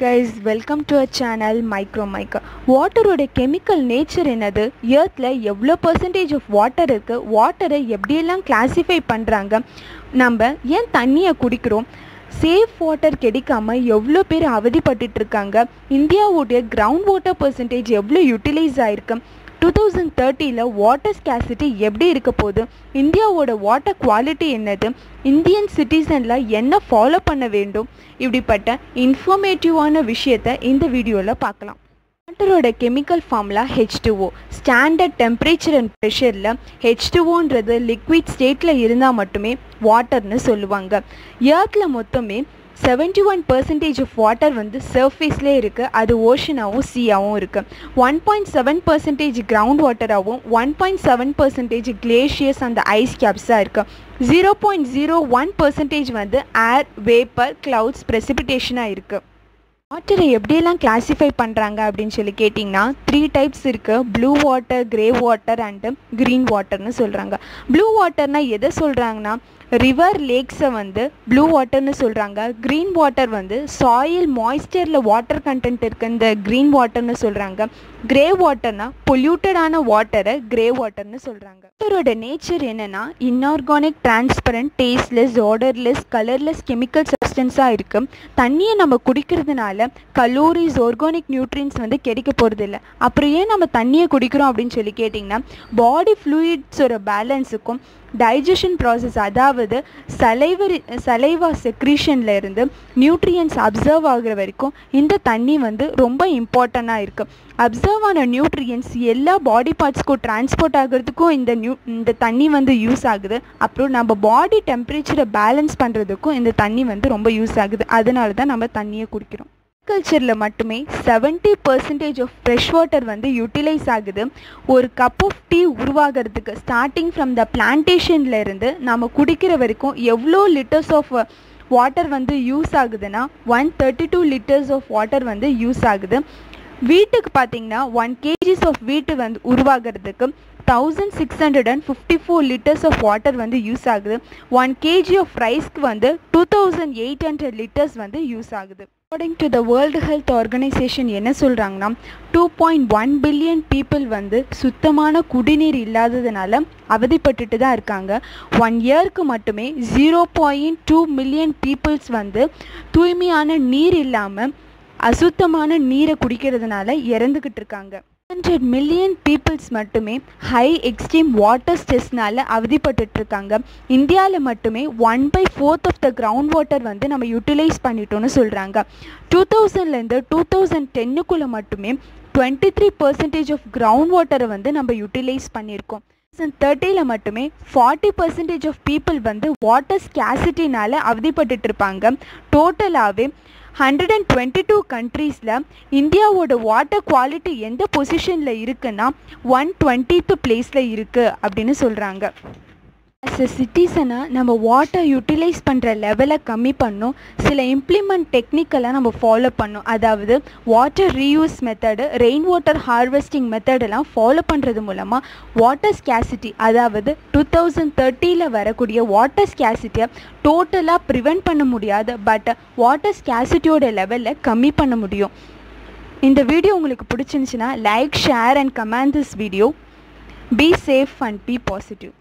Guys welcome to a channel micro mica வாட்டரோட chemical nature என்னது? ஏர்த்தில் எவ்வளோ பர்சன்டேஜ் ஆஃப் வாட்டர் இருக்குது வாட்டரை எப்படியெல்லாம் கிளாஸிஃபை பண்ணுறாங்க நம்ம ஏன் தண்ணியை குடிக்கிறோம்? சேஃப் வாட்டர் கிடைக்காம எவ்வளோ பேர் அவதிப்பட்டுட்டு இருக்காங்க? இந்தியாவுடைய கிரவுண்ட் வாட்டர் பர்சன்டேஜ் எவ்வளோ யூட்டிலைஸ் ஆயிருக்கு? டூ தௌசண்ட் தேர்ட்டியில் வாட்டர் ஸ்கேசிட்டி எப்படி இருக்க போகுது? இந்தியாவோட வாட்டர் குவாலிட்டி என்னது? இந்தியன் சிட்டிசனில் என்ன ஃபாலோ பண்ண வேண்டும்? இப்படிப்பட்ட இன்ஃபர்மேட்டிவான விஷயத்தை இந்த வீடியோவில் பார்க்கலாம். வாட்டரோட chemical formula H two O standard temperature and ப்ரெஷரில் ஹெச் டூஓன்றது லிக்விட் ஸ்டேட்டில் இருந்தால் மட்டுமே வாட்டர்னு சொல்லுவாங்க. ஏர்த்தில் மொத்தமே seventy one percentage of water வந்து சர்ஃபேஸ்லே இருக்குது அது ஓஷனாகவும் சீயாகவும் இருக்குது one point seven percentage ground வாட்டராகவும் one point seven percentage glaciers அந்த ஐஸ் கேப்ஸாக இருக்குது zero point zero one percentage வந்து ஏர் வேப்பர் க்ளவுட்ஸ் ப்ரெசிபிடேஷனாக இருக்குது வாட்டரை எப்படியெல்லாம் கிளாஸிஃபை பண்ணுறாங்க அப்படின்னு சொல்லி கேட்டிங்கன்னா த்ரீ டைப்ஸ் இருக்குது blue water grey water and green வாட்டர்னு சொல்கிறாங்க ப்ளூ வாட்டர்னால் எதை சொல்கிறாங்கன்னா ரிவர் லேக்ஸை வந்து ப்ளூ வாட்டர்னு சொல்கிறாங்க க்ரீன் வாட்டர் வந்து சாயில் மாய்ஸ்டரில் வாட்டர் கண்டென்ட் இருக்க இந்த க்ரீன் வாட்டர்னு சொல்கிறாங்க கிரே வாட்டர்னா பொல்யூட்டடான வாட்டரை கிரே வாட்டர்னு சொல்கிறாங்க வாட்டரோட நேச்சர் என்னென்னா inorganic transparent tasteless odourless colourless chemical சப்ஸ்டன்ஸாக இருக்கும் தண்ணியை நம்ம குடிக்கிறதுனால கலோரிஸ் ஆர்கானிக் நியூட்ரியன்ஸ் வந்து கிடைக்க போகிறதில்ல அப்புறம் ஏன் நம்ம தண்ணியை குடிக்கிறோம் அப்படின்னு சொல்லி கேட்டிங்கன்னா பாடி ஃப்ளூயிட்ஸோட பேலன்ஸுக்கும் டைஜஷன் ப்ராசஸ் அதாவது சலைவரி சலைவா செக்ரீஷனில் இருந்து நியூட்ரியன்ஸ் அப்சர்வ் ஆகுற வரைக்கும் இந்த தண்ணி வந்து ரொம்ப இம்பார்ட்டண்ட்டாக இருக்குது அப்சர்வ் ஆன நியூட்ரியன்ஸ் எல்லா பாடி பார்ட்ஸ்க்கும் டிரான்ஸ்போர்ட் ஆகிறதுக்கும் இந்த நியூ இந்த தண்ணி வந்து யூஸ் ஆகுது. அப்புறம் நம்ம பாடி டெம்பரேச்சரை பேலன்ஸ் பண்ணுறதுக்கும் இந்த தண்ணி வந்து ரொம்ப யூஸ் ஆகுது. அதனால தான் நம்ம தண்ணியை குடிக்கிறோம். அக்ரிகல்ச்சரில் மட்டுமே seventy percentage of fresh water வந்து யூட்டிலைஸ் ஆகுது. ஒரு கப் ஆஃப் டீ உருவாகிறதுக்கு ஸ்டார்டிங் ஃப்ரம் த பிளான்டேஷன்லேருந்து நம்ம குடிக்கிற வரைக்கும் எவ்வளோ லிட்டர்ஸ் ஆஃப் வாட்டர் வந்து யூஸ் ஆகுதுன்னா one thirty two litres of water வந்து யூஸ் ஆகுது. வீட்டுக்கு பார்த்தீங்கன்னா ஒன் கேஜிஸ் ஆஃப் வீட்டு வந்து உருவாகிறதுக்கு thousand six hundred and fifty four litres of water வந்து யூஸ் ஆகுது. ஒன் கேஜி ஆஃப் ரைஸ்க்கு வந்து two thousand eight hundred litres வந்து யூஸ் ஆகுது. According to the world health organisation என்ன சொல்கிறாங்கன்னா two point one billion people வந்து சுத்தமான குடிநீர் இல்லாததுனால அவதிப்பட்டுட்டு தான் இருக்காங்க. ஒன் இயருக்கு மட்டுமே zero point two million peoples வந்து தூய்மையான நீர் இல்லாமல் அசுத்தமான நீரை குடிக்கிறதுனால இறந்துக்கிட்டு இருக்காங்க. ஹண்ட்ரட் மில்லியன் பீப்புள்ஸ் மட்டுமே ஹை எக்ஸ்ட்ரீம் வாட்டர் ஸ்ட்ரெஸ்னால அவதிப்பட்டுருக்காங்க இந்தியாவில் மட்டுமே one by fourth of the ground water வந்து நம்ம யூட்டிலைஸ் பண்ணிட்டோம்னு சொல்கிறாங்க டூ தௌசண்ட்லேருந்து டூ தௌசண்ட் டென்னுக்குள்ளே மட்டுமே twenty three percentage of ground வாட்டரை வந்து நம்ம யூட்டிலைஸ் பண்ணியிருக்கோம். தௌசண்ட் தேர்ட்டியில் மட்டுமே ஃபார்ட்டி பர்சன்டேஜ் ஆஃப் பீப்புள் வந்து வாட்டர் ஸ்கேசிட்டினால் அவதிப்பட்டுட்ருப்பாங்க. டோட்டலாகவே ஹண்ட்ரட் அண்ட் டுவெண்ட்டி டூ கண்ட்ரீஸில் இந்தியாவோட வாட்டர் குவாலிட்டி எந்த பொசிஷனில் இருக்குன்னா ஒன் டுவெண்ட்டித்து பிளேஸில் இருக்குது அப்படின்னு சொல்கிறாங்க ஆஸ் எ சிட்டிசனாக நம்ம வாட்டர் யூட்டிலைஸ் பண்ணுற லெவலை கம்மி பண்ணும். சில இம்ப்ளிமெண்ட் டெக்னிக்கெல்லாம் நம்ம ஃபாலோ பண்ணோம். அதாவது water reuse method rain water harvesting மெத்தடெல்லாம் follow பண்ணுறது மூலமாக வாட்டர் ஸ்கேசிட்டி அதாவது டூ தௌசண்ட் தேர்ட்டியில் வரக்கூடிய வாட்டர் ஸ்கேசிட்டியை டோட்டலாக ப்ரிவெண்ட் பண்ண முடியாது. பட் வாட்டர் ஸ்கேசிட்டியோட லெவலில் கம்மி பண்ண முடியும். இந்த வீடியோ உங்களுக்கு பிடிச்சிருந்துச்சுன்னா like share and comment this video be safe and be positive